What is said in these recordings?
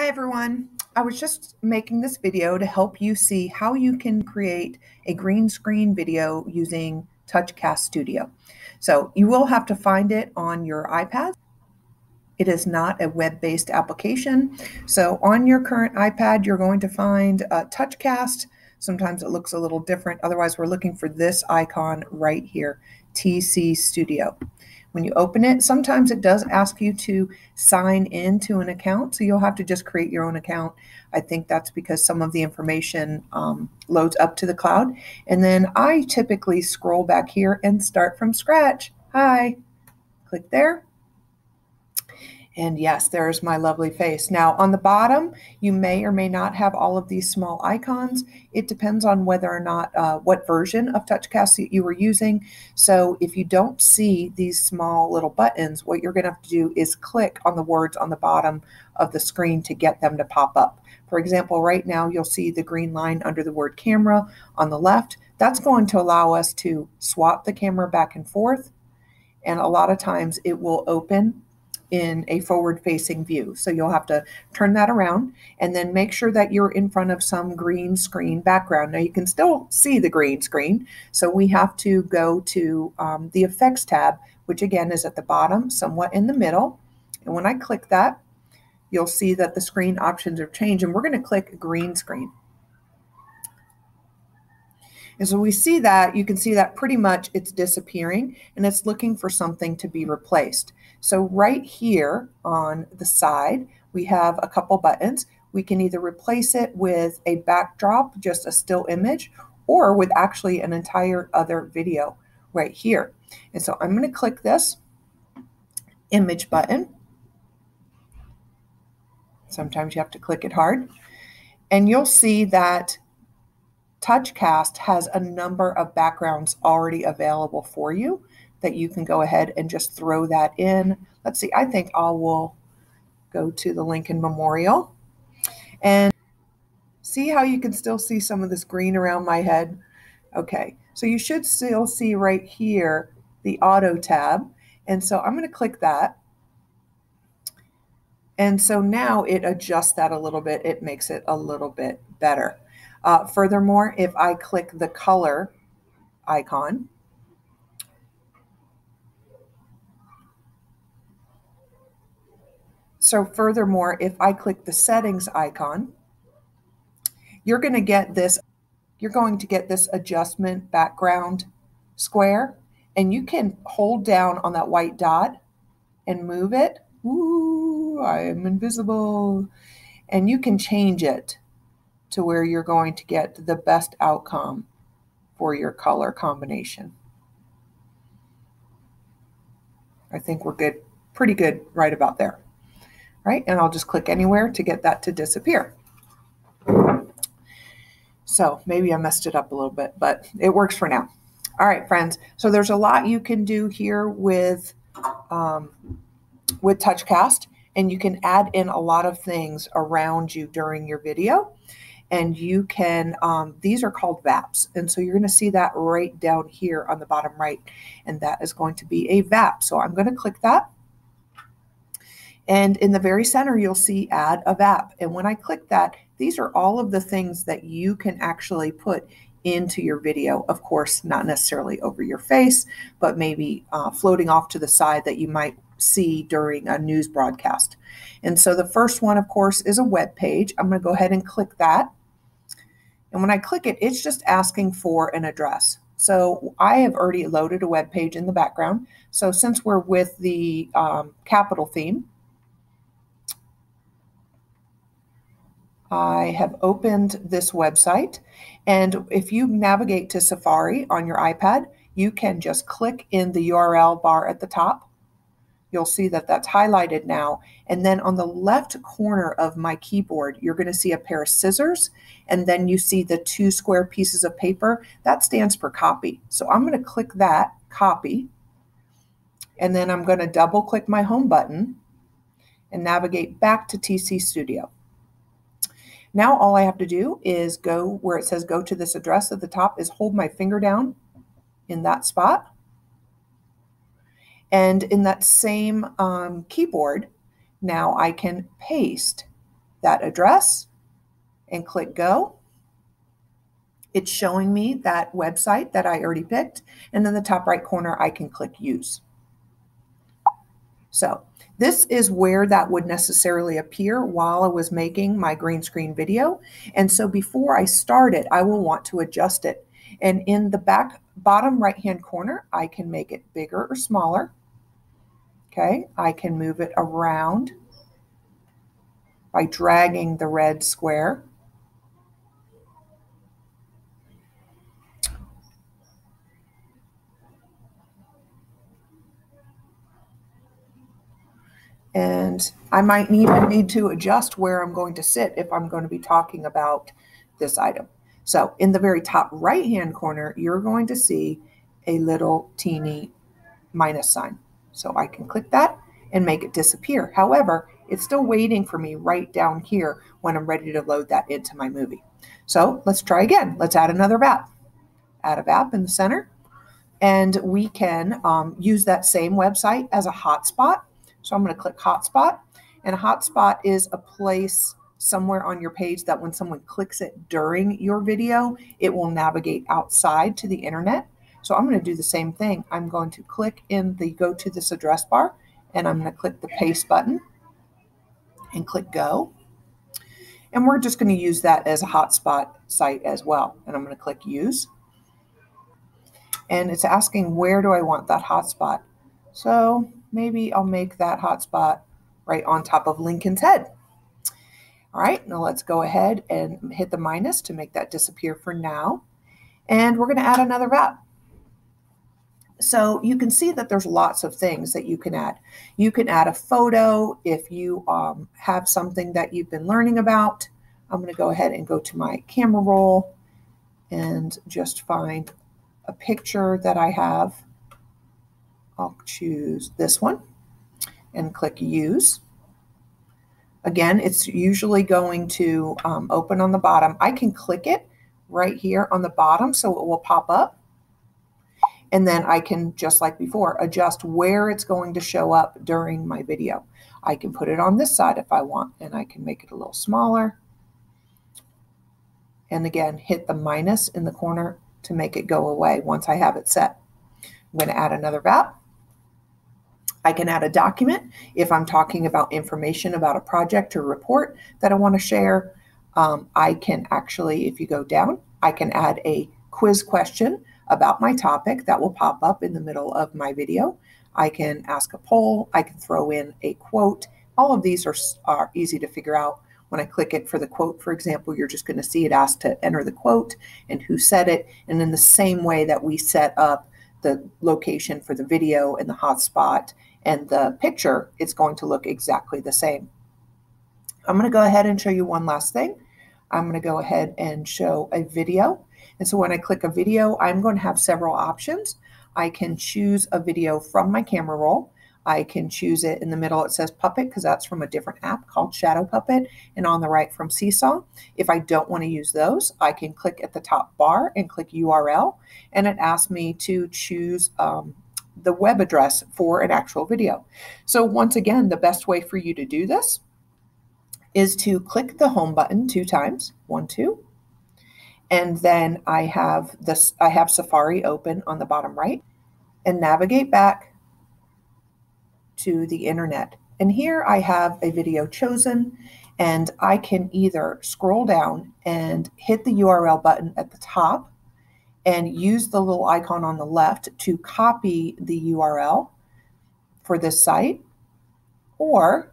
Hi everyone. I was just making this video to help you see how you can create a green screen video using TouchCast Studio. So you will have to find it on your iPad. It is not a web-based application. So on your current iPad, you're going to find uh, TouchCast. Sometimes it looks a little different. Otherwise, we're looking for this icon right here, TC Studio. When you open it, sometimes it does ask you to sign into an account. So you'll have to just create your own account. I think that's because some of the information um, loads up to the cloud. And then I typically scroll back here and start from scratch. Hi, click there. And yes, there's my lovely face. Now on the bottom, you may or may not have all of these small icons. It depends on whether or not uh, what version of TouchCast you were using. So if you don't see these small little buttons, what you're gonna have to do is click on the words on the bottom of the screen to get them to pop up. For example, right now you'll see the green line under the word camera on the left. That's going to allow us to swap the camera back and forth. And a lot of times it will open in a forward facing view. So you'll have to turn that around and then make sure that you're in front of some green screen background. Now you can still see the green screen. So we have to go to um, the effects tab, which again is at the bottom, somewhat in the middle. And when I click that, you'll see that the screen options have changed and we're going to click green screen. And so we see that, you can see that pretty much it's disappearing and it's looking for something to be replaced. So right here on the side, we have a couple buttons. We can either replace it with a backdrop, just a still image, or with actually an entire other video right here. And so I'm going to click this image button. Sometimes you have to click it hard. And you'll see that TouchCast has a number of backgrounds already available for you that you can go ahead and just throw that in. Let's see, I think I will go to the Lincoln Memorial and see how you can still see some of this green around my head. Okay, so you should still see right here the auto tab. And so I'm going to click that. And so now it adjusts that a little bit. It makes it a little bit better. Uh, furthermore, if I click the color icon, so furthermore, if I click the settings icon, you're going to get this, you're going to get this adjustment background square, and you can hold down on that white dot and move it. Ooh, I am invisible. And you can change it to where you're going to get the best outcome for your color combination. I think we're good, pretty good right about there, right? And I'll just click anywhere to get that to disappear. So maybe I messed it up a little bit, but it works for now. All right, friends. So there's a lot you can do here with um, with TouchCast, and you can add in a lot of things around you during your video and you can um, these are called vApps and so you're going to see that right down here on the bottom right and that is going to be a vApp so I'm going to click that and in the very center you'll see add a vApp and when I click that these are all of the things that you can actually put into your video of course not necessarily over your face but maybe uh, floating off to the side that you might see during a news broadcast. And so the first one, of course, is a web page. I'm going to go ahead and click that. And when I click it, it's just asking for an address. So I have already loaded a web page in the background. So since we're with the um, capital theme, I have opened this website. And if you navigate to Safari on your iPad, you can just click in the URL bar at the top you'll see that that's highlighted now. And then on the left corner of my keyboard, you're going to see a pair of scissors. And then you see the two square pieces of paper. That stands for copy. So I'm going to click that, copy. And then I'm going to double click my home button and navigate back to TC Studio. Now all I have to do is go where it says go to this address at the top is hold my finger down in that spot and in that same um, keyboard, now I can paste that address and click go. It's showing me that website that I already picked. And in the top right corner, I can click use. So this is where that would necessarily appear while I was making my green screen video. And so before I start it, I will want to adjust it. And in the back bottom right hand corner, I can make it bigger or smaller. Okay, I can move it around by dragging the red square. And I might even need to adjust where I'm going to sit if I'm going to be talking about this item. So in the very top right hand corner, you're going to see a little teeny minus sign. So I can click that and make it disappear. However, it's still waiting for me right down here when I'm ready to load that into my movie. So let's try again. Let's add another vApp. Add a vApp in the center. And we can um, use that same website as a hotspot. So I'm going to click hotspot. And a hotspot is a place somewhere on your page that when someone clicks it during your video, it will navigate outside to the internet. So I'm going to do the same thing. I'm going to click in the go to this address bar and I'm going to click the paste button and click go. And we're just going to use that as a hotspot site as well. And I'm going to click use. And it's asking where do I want that hotspot? So maybe I'll make that hotspot right on top of Lincoln's head. All right, now let's go ahead and hit the minus to make that disappear for now. And we're going to add another vApp. So you can see that there's lots of things that you can add. You can add a photo if you um, have something that you've been learning about. I'm going to go ahead and go to my camera roll and just find a picture that I have. I'll choose this one and click use. Again, it's usually going to um, open on the bottom. I can click it right here on the bottom so it will pop up. And then I can, just like before, adjust where it's going to show up during my video. I can put it on this side if I want, and I can make it a little smaller. And again, hit the minus in the corner to make it go away once I have it set. I'm going to add another vApp. I can add a document if I'm talking about information about a project or report that I want to share. Um, I can actually, if you go down, I can add a quiz question about my topic that will pop up in the middle of my video. I can ask a poll, I can throw in a quote. All of these are, are easy to figure out. When I click it for the quote, for example, you're just going to see it ask to enter the quote and who said it. And in the same way that we set up the location for the video and the hotspot and the picture, it's going to look exactly the same. I'm going to go ahead and show you one last thing. I'm going to go ahead and show a video. And so when I click a video, I'm going to have several options. I can choose a video from my camera roll. I can choose it in the middle. It says Puppet because that's from a different app called Shadow Puppet, and on the right from Seesaw. If I don't want to use those, I can click at the top bar and click URL, and it asks me to choose um, the web address for an actual video. So once again, the best way for you to do this is to click the home button two times, one, two, and then I have this, I have Safari open on the bottom right and navigate back to the internet. And here I have a video chosen and I can either scroll down and hit the URL button at the top and use the little icon on the left to copy the URL for this site or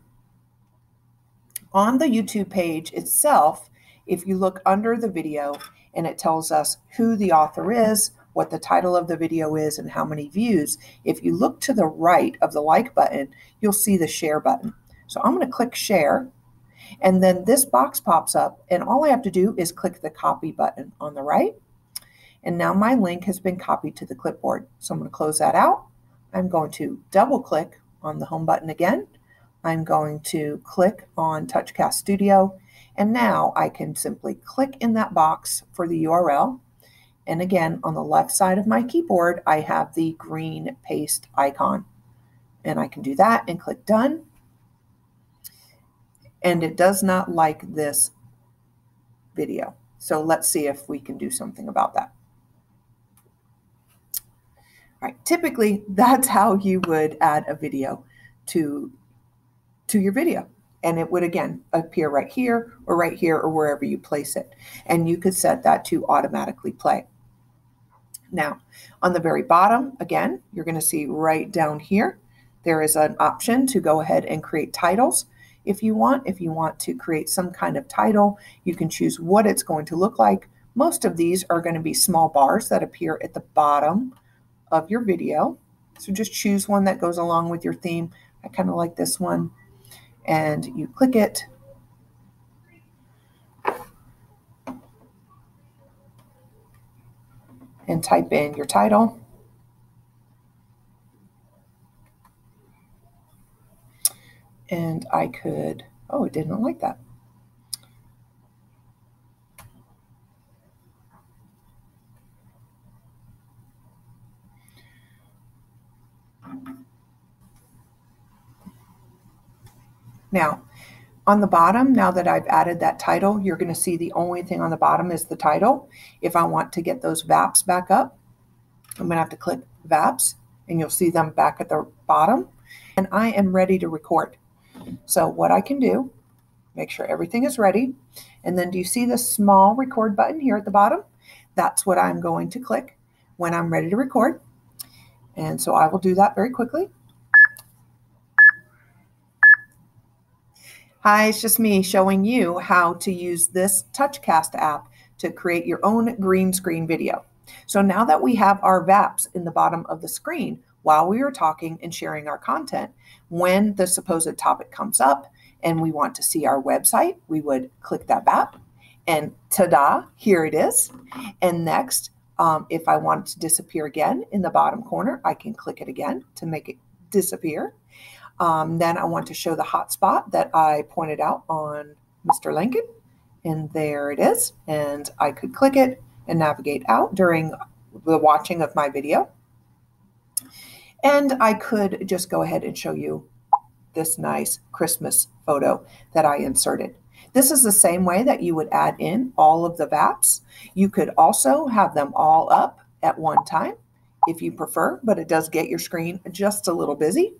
on the YouTube page itself, if you look under the video and it tells us who the author is, what the title of the video is, and how many views, if you look to the right of the like button, you'll see the share button. So I'm going to click share. And then this box pops up, and all I have to do is click the copy button on the right. And now my link has been copied to the clipboard. So I'm going to close that out. I'm going to double click on the home button again. I'm going to click on TouchCast Studio and now I can simply click in that box for the URL. And again, on the left side of my keyboard, I have the green paste icon. And I can do that and click done. and it does not like this video. So let's see if we can do something about that. All right, typically that's how you would add a video to, to your video. And it would again appear right here or right here or wherever you place it. And you could set that to automatically play. Now, on the very bottom, again, you're going to see right down here, there is an option to go ahead and create titles if you want. If you want to create some kind of title, you can choose what it's going to look like. Most of these are going to be small bars that appear at the bottom of your video. So just choose one that goes along with your theme. I kind of like this one. And you click it. And type in your title. And I could, oh, it didn't like that. Now, on the bottom, now that I've added that title, you're going to see the only thing on the bottom is the title. If I want to get those vApps back up, I'm going to have to click vApps and you'll see them back at the bottom. And I am ready to record. So what I can do, make sure everything is ready. And then do you see the small record button here at the bottom? That's what I'm going to click when I'm ready to record. And so I will do that very quickly. Hi, it's just me showing you how to use this TouchCast app to create your own green screen video. So now that we have our vApps in the bottom of the screen while we are talking and sharing our content, when the supposed topic comes up and we want to see our website, we would click that vApp and ta-da, here it is. And next, um, if I want it to disappear again in the bottom corner, I can click it again to make it disappear. Um, then I want to show the hotspot that I pointed out on Mr. Lincoln. And there it is. And I could click it and navigate out during the watching of my video. And I could just go ahead and show you this nice Christmas photo that I inserted. This is the same way that you would add in all of the vApps. You could also have them all up at one time if you prefer, but it does get your screen just a little busy.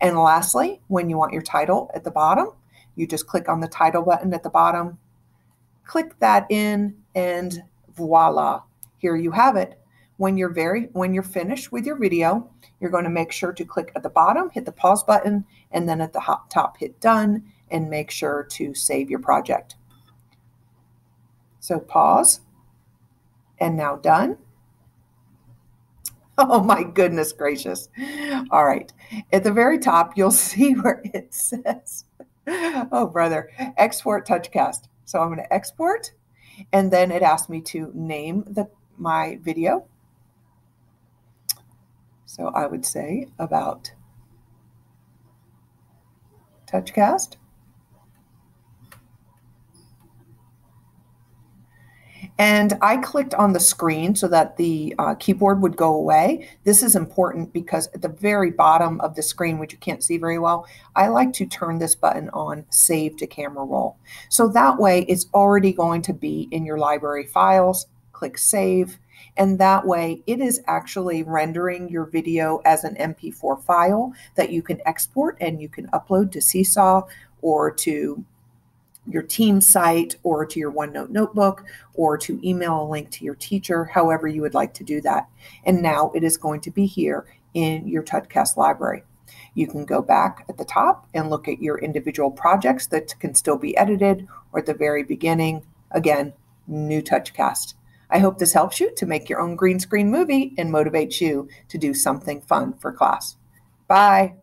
And lastly, when you want your title at the bottom, you just click on the title button at the bottom, click that in, and voila, here you have it. When you're very when you're finished with your video, you're going to make sure to click at the bottom, hit the pause button, and then at the top hit done and make sure to save your project. So pause and now done. Oh my goodness gracious. All right. At the very top, you'll see where it says, oh, brother, export touchcast. So I'm going to export, and then it asked me to name the my video. So I would say about touchcast. And I clicked on the screen so that the uh, keyboard would go away. This is important because at the very bottom of the screen, which you can't see very well, I like to turn this button on Save to Camera Roll. So that way it's already going to be in your library files. Click Save. And that way it is actually rendering your video as an MP4 file that you can export and you can upload to Seesaw or to your team site or to your OneNote notebook or to email a link to your teacher, however you would like to do that. And now it is going to be here in your TouchCast library. You can go back at the top and look at your individual projects that can still be edited or at the very beginning, again, new TouchCast. I hope this helps you to make your own green screen movie and motivates you to do something fun for class. Bye.